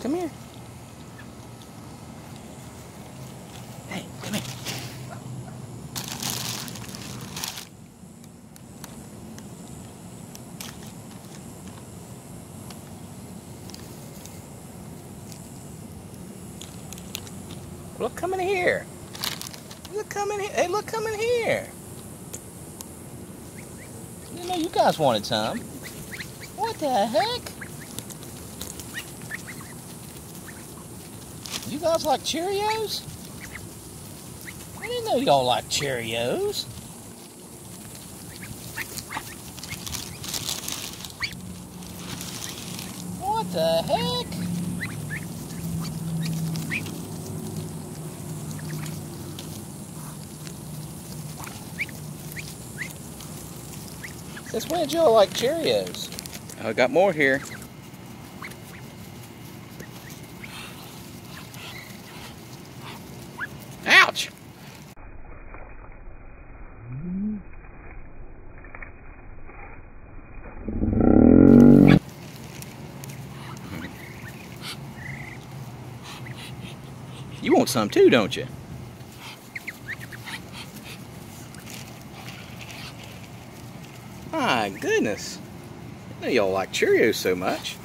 come here. Hey, come here. Look, come in here. Look, come in here. Hey, look, come in here. You know, you guys wanted some. What the heck? You guys like Cheerios? I didn't know y'all like Cheerios. What the heck? Since when did y'all like Cheerios? I got more here. Ouch! You some too, don't you? My goodness. I know y'all like Cheerios so much.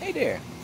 Hey there.